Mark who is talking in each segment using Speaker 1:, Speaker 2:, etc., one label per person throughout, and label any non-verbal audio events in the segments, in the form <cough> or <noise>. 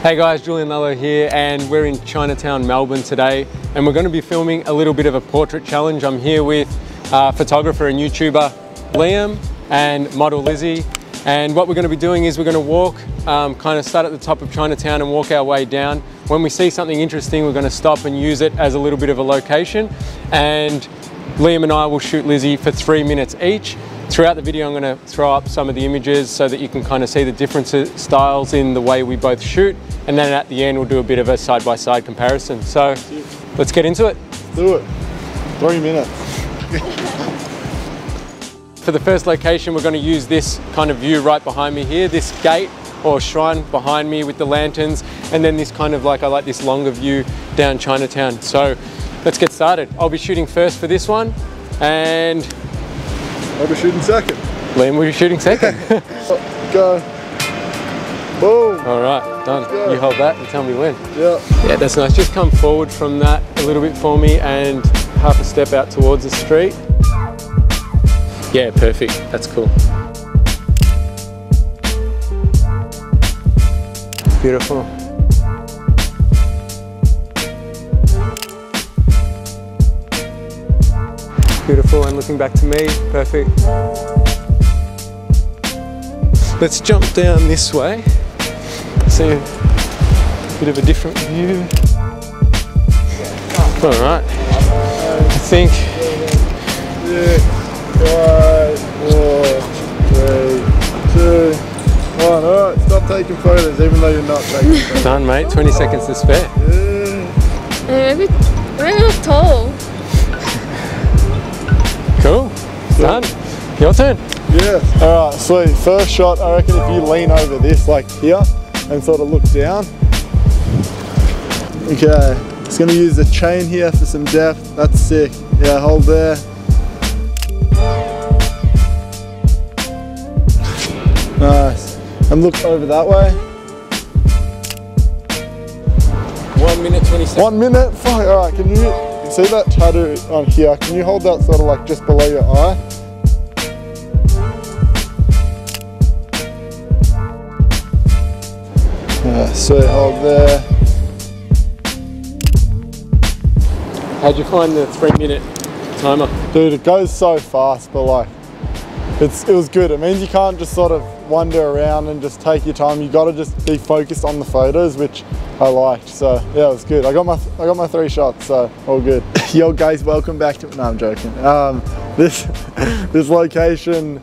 Speaker 1: Hey guys, Julian Lallo here and we're in Chinatown, Melbourne today and we're going to be filming a little bit of a portrait challenge. I'm here with uh, photographer and YouTuber Liam and model Lizzie and what we're going to be doing is we're going to walk, um, kind of start at the top of Chinatown and walk our way down. When we see something interesting we're going to stop and use it as a little bit of a location and Liam and I will shoot Lizzie for three minutes each Throughout the video, I'm gonna throw up some of the images so that you can kind of see the different styles in the way we both shoot. And then at the end, we'll do a bit of a side-by-side -side comparison. So let's get into it.
Speaker 2: Do it. Three minutes. <laughs>
Speaker 1: For the first location, we're gonna use this kind of view right behind me here, this gate or shrine behind me with the lanterns, and then this kind of like, I like this longer view down Chinatown. So let's get started. I'll be shooting first for this one, and
Speaker 2: I'll be shooting second.
Speaker 1: Liam will be shooting second. <laughs>
Speaker 2: Go. Boom.
Speaker 1: All right, done. You hold that and tell me when.
Speaker 2: Yeah.
Speaker 1: Yeah, that's nice. Just come forward from that a little bit for me and half a step out towards the street. Yeah, perfect. That's cool. Beautiful. Beautiful and looking back to me, perfect. Let's jump down this way. See a bit of a different view. All right. I think.
Speaker 2: Five, four, three, two, one. All right, stop taking photos, even though you're not taking <laughs> photos.
Speaker 1: Done, mate. 20 seconds to spare.
Speaker 2: Yeah.
Speaker 3: maybe, maybe look tall.
Speaker 1: Done. Your turn.
Speaker 2: Yeah. All right, sweet. First shot, I reckon if you lean over this, like here, and sort of look down. Okay, just gonna use the chain here for some depth. That's sick. Yeah, hold there. Nice. And look over that way.
Speaker 1: One minute, 20 seconds.
Speaker 2: One minute. Fuck. All right. Can you see that tattoo on here? Can you hold that sort of like just below your eye? Yeah, sweet. Hold there.
Speaker 1: How'd you find the three minute timer?
Speaker 2: Dude, it goes so fast, but like, it's it was good. It means you can't just sort of wander around and just take your time. You got to just be focused on the photos, which I liked. So yeah, it was good. I got my I got my three shots, so all good. <laughs> Yo guys, welcome back to. No, I'm joking. Um, this <laughs> this location,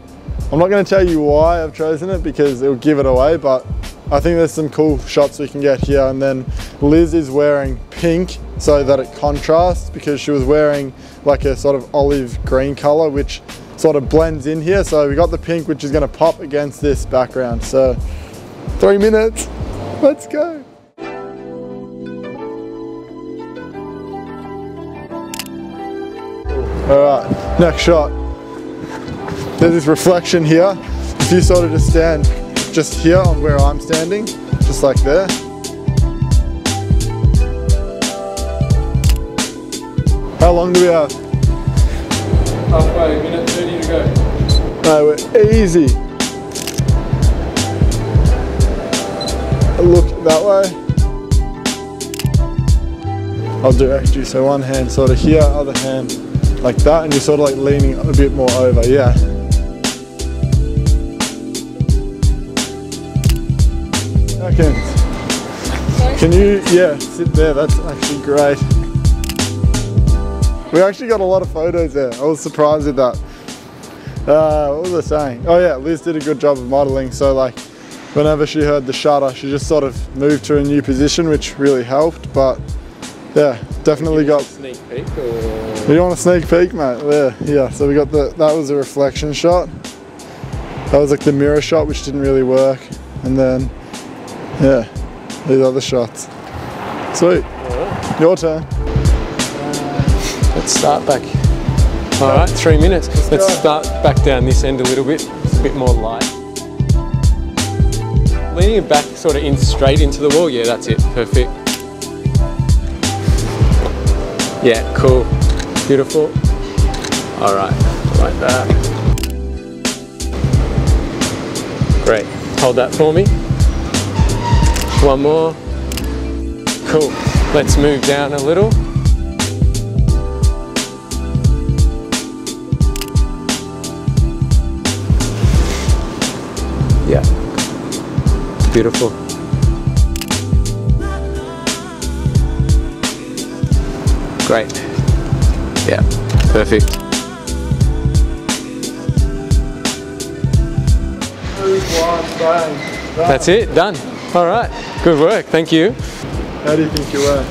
Speaker 2: I'm not going to tell you why I've chosen it because it'll give it away, but I think there's some cool shots we can get here. And then Liz is wearing pink so that it contrasts because she was wearing like a sort of olive green color, which sort of blends in here. So we got the pink, which is gonna pop against this background. So three minutes, let's go. All right, next shot. There's this reflection here. If you sort of just stand just here on where I'm standing, just like there. How long do we have?
Speaker 1: Halfway, a minute 30 to go.
Speaker 2: No, we're easy. Look that way. I'll direct you. So one hand sort of here, other hand like that, and you're sort of like leaning a bit more over. Yeah. Can you, yeah, sit there. That's actually great. We actually got a lot of photos there. I was surprised at that. Uh, what was I saying? Oh yeah, Liz did a good job of modeling. So like, whenever she heard the shutter, she just sort of moved to a new position, which really helped. But yeah, definitely got.
Speaker 1: Sneak peek or?
Speaker 2: You want a sneak peek, mate? Yeah, yeah. So we got the. That was a reflection shot. That was like the mirror shot, which didn't really work. And then, yeah, these are the shots. Sweet.
Speaker 1: Right.
Speaker 2: Your turn.
Speaker 1: Let's start back. All right, three minutes. Let's start back down this end a little bit. It's a bit more light. Leaning it back sort of in straight into the wall. Yeah, that's it. Perfect. Yeah, cool. Beautiful. All right, like that. Great. Hold that for me. One more. cool. Let's move down a little. Yeah. Beautiful. Great. Yeah, perfect. That's it, done. All right, good work, thank you.
Speaker 2: How do you think you were?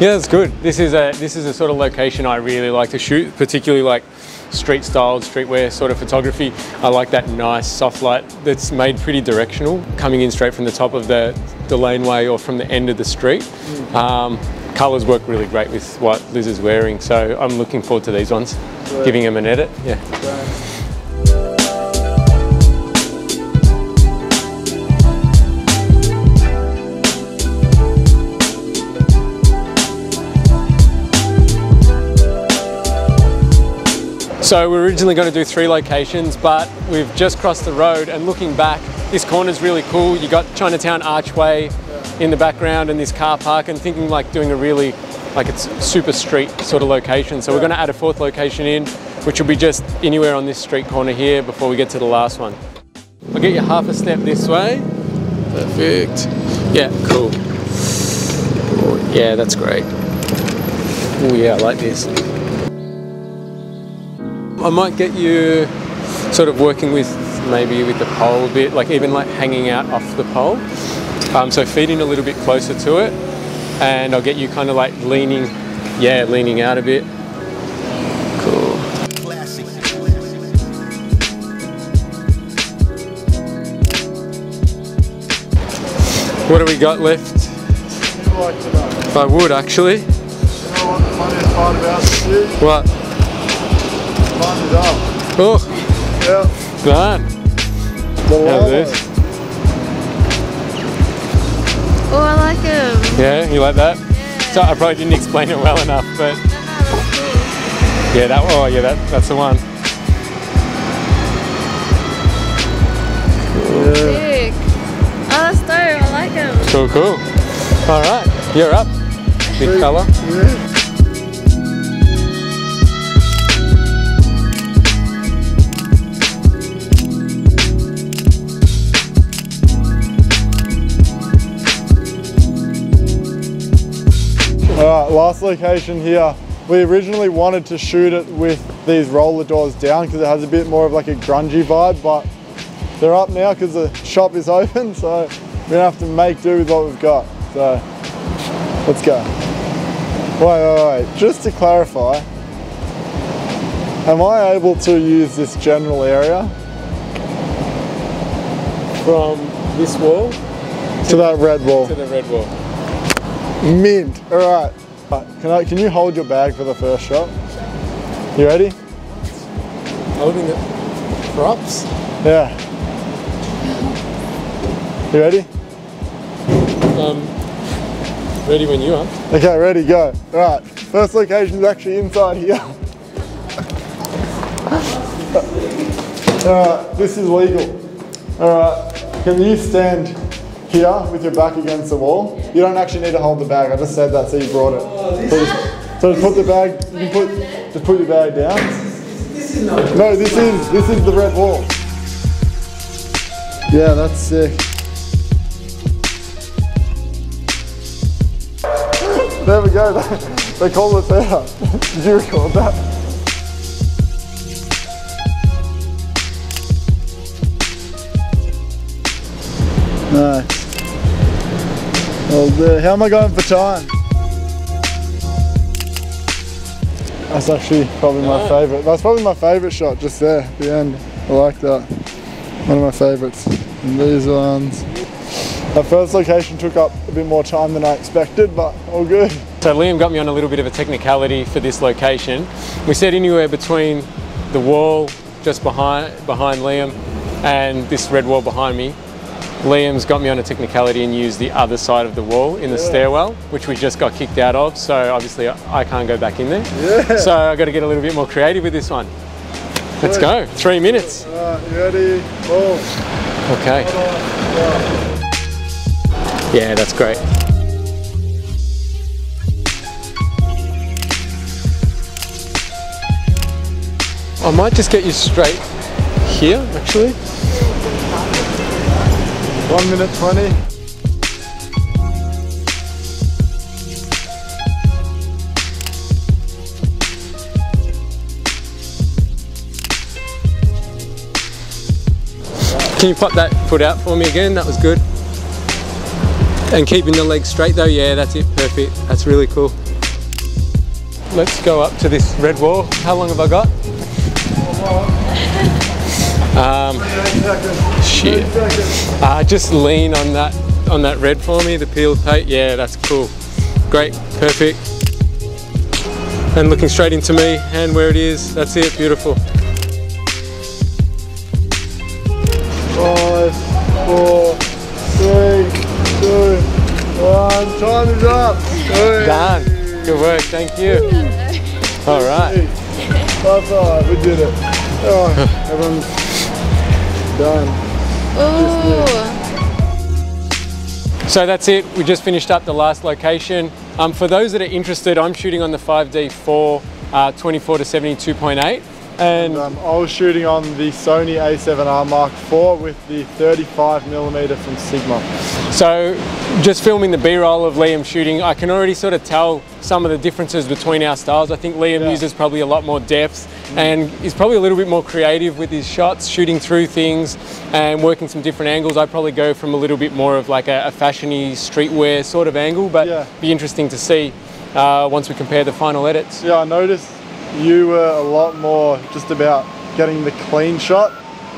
Speaker 1: Yeah, that's good. This is a this is a sort of location I really like to shoot, particularly like street styled, streetwear sort of photography. I like that nice soft light that's made pretty directional, coming in straight from the top of the, the laneway or from the end of the street. Um, colours work really great with what Liz is wearing, so I'm looking forward to these ones, giving them an edit. Yeah. So we're originally going to do three locations, but we've just crossed the road and looking back, this corner's really cool. You got Chinatown Archway in the background and this car park and thinking like doing a really, like it's super street sort of location. So we're going to add a fourth location in, which will be just anywhere on this street corner here before we get to the last one. I'll get you half a step this way. Perfect. Yeah, cool. Oh, yeah, that's great. Oh yeah, I like this. I might get you sort of working with maybe with the pole a bit, like even like hanging out off the pole. Um, so feeding a little bit closer to it, and I'll get you kind of like leaning, yeah, leaning out a bit. Cool. What do we got left?
Speaker 2: Like.
Speaker 1: I would actually.
Speaker 2: You know what the funniest part about this is?
Speaker 1: What?
Speaker 2: Line it up.
Speaker 1: Oh,
Speaker 2: Yeah.
Speaker 1: done.
Speaker 2: The
Speaker 1: How's
Speaker 2: line.
Speaker 1: this?
Speaker 3: Oh, I like him.
Speaker 1: Yeah, you like that?
Speaker 3: Yeah.
Speaker 1: So I probably didn't explain it well enough, but
Speaker 3: No, no, that's
Speaker 1: yeah, that. Oh, yeah, that, that's the one.
Speaker 3: cool. Sick. Oh, that's dope. I like him.
Speaker 1: Cool, cool. All right, you're up. Big fella.
Speaker 2: Yeah. Alright, last location here. We originally wanted to shoot it with these roller doors down because it has a bit more of like a grungy vibe, but they're up now because the shop is <laughs> open, so we're gonna have to make do with what we've got. So let's go. Wait, wait, wait. Just to clarify, am I able to use this general area
Speaker 1: From this wall
Speaker 2: to that red wall?
Speaker 1: to the red wall.
Speaker 2: Mint. All right. Right, Can I? Can you hold your bag for the first shot? You ready?
Speaker 1: Holding the props.
Speaker 2: Yeah. You ready?
Speaker 1: Um, ready when you are.
Speaker 2: Okay, ready, go. All right. First location is actually inside here. <laughs> All right. This is legal. All right. Can you stand here with your back against the wall? You don't actually need to hold the bag. I just said that so you brought it. So just, so just put the bag. You can put. Just put your bag down. No, this is this is the red wall. Yeah, that's sick. There we go. <laughs> They called us <laughs> out. Did you record that? Nice. Well, the- how am I going for time? That's actually probably my favourite. That's probably my favourite shot just there at the end. I like that. One of my favourites. And these ones. Our first location took up a bit more time than I expected, but all good.
Speaker 1: So Liam got me on a little bit of a technicality for this location. We said anywhere between the wall just behind behind Liam and this red wall behind me. Liam's got me on a technicality and used the other side of the wall in the yeah. stairwell, which we just got kicked out of, so obviously I can't go back in there.
Speaker 2: Yeah.
Speaker 1: So I've got to get a little bit more creative with this one. Let's go, three minutes.
Speaker 2: Uh, ready, boom.
Speaker 1: Okay. Yeah, that's great. I might just get you straight here, actually.
Speaker 2: One minute 20.
Speaker 1: Can you pop that foot out for me again? That was good. And keeping the legs straight though, yeah, that's it, perfect. That's really cool. Let's go up to this red wall. How long have I got? Um, shit. Uh, just lean on that on that red for me, the peeled paint. Yeah, that's cool. Great, perfect. And looking straight into me, hand where it is. That's it, beautiful.
Speaker 2: Five, four, three, two, one. Time is up. Hey.
Speaker 1: Done. Good work, thank you. All right.
Speaker 2: High five, we did it. Oh, <laughs> everyone's done.
Speaker 3: Ooh.
Speaker 1: So that's it. We just finished up the last location. Um, for those that are interested, I'm shooting on the 5D4 uh, 24 to 72.8. And
Speaker 2: Um, I was shooting on the Sony A7R Mark IV with the 35mm from Sigma.
Speaker 1: so just filming the B-roll of Liam shooting, I can already sort of tell some of the differences between our styles. I think Liam
Speaker 2: Yeah.
Speaker 1: uses probably a lot more depth and is probably a little bit more creative with his shots, shooting through things and working some different angles. I probably go from a little bit more of like a, a fashiony streetwear sort of angle, but
Speaker 2: Yeah.
Speaker 1: be interesting to see uh, once we compare the final edits.
Speaker 2: Yeah, I noticed you were a lot more just about getting the clean shot,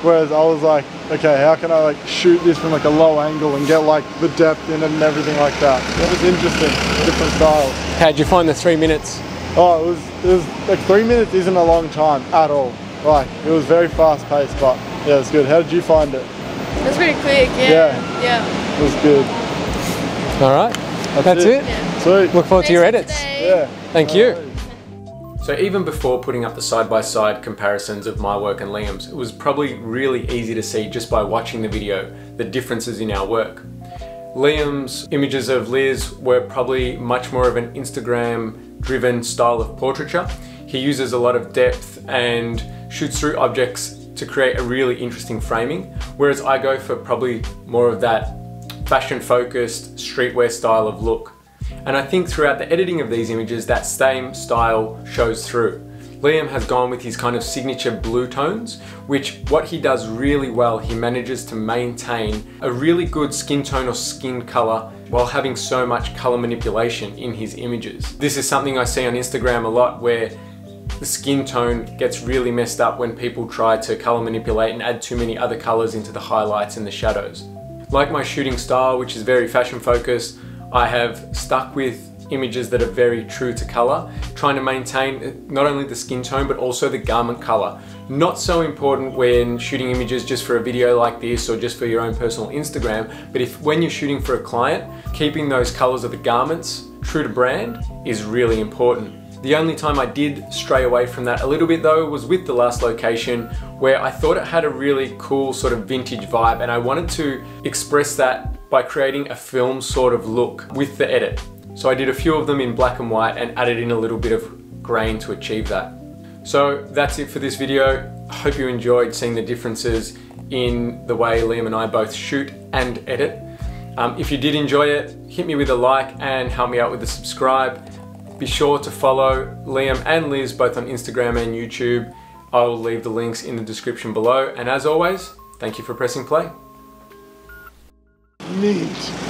Speaker 2: whereas I was like, okay, how can I like shoot this from like a low angle and get like the depth in it and everything like that. It was interesting, different styles.
Speaker 1: How'd you find the three minutes?
Speaker 2: Oh, it was, it was like three minutes isn't a long time at all. Like it was very fast paced, but yeah, it's good. How did you find it?
Speaker 3: That's pretty quick, yeah.
Speaker 2: Yeah.
Speaker 3: Yeah.
Speaker 2: It was good.
Speaker 1: All right, that's,
Speaker 2: it.
Speaker 1: it.
Speaker 2: Sweet.
Speaker 1: Look forward to your edits.
Speaker 3: today.
Speaker 2: Yeah.
Speaker 1: Thank you.
Speaker 2: Alright.
Speaker 1: So even before putting up the side-by-side comparisons of my work and Liam's, it was probably really easy to see just by watching the video the differences in our work. Liam's images of Liz were probably much more of an Instagram driven style of portraiture. He uses a lot of depth and shoots through objects to create a really interesting framing, whereas I go for probably more of that fashion focused streetwear style of look. And I think throughout the editing of these images, that same style shows through. Liam has gone with his kind of signature blue tones, which what he does really well, he manages to maintain a really good skin tone or skin color while having so much color manipulation in his images. This is something I see on Instagram a lot where the skin tone gets really messed up when people try to color manipulate and add too many other colors into the highlights and the shadows. Like my shooting style, which is very fashion focused, I have stuck with images that are very true to color, trying to maintain not only the skin tone but also the garment color. Not so important when shooting images just for a video like this or just for your own personal Instagram, but if when you're shooting for a client, keeping those colors of the garments true to brand is really important. The only time I did stray away from that a little bit though was with the last location where I thought it had a really cool sort of vintage vibe and I wanted to express that by creating a film sort of look with the edit. So I did a few of them in black and white and added in a little bit of grain to achieve that. So that's it for this video. I hope you enjoyed seeing the differences in the way Liam and I both shoot and edit. Um, if you did enjoy it, hit me with a like and help me out with a subscribe. Be sure to follow Liam and Liz both on Instagram and YouTube. I will leave the links in the description below. And as always, thank you for pressing play.
Speaker 2: Neat.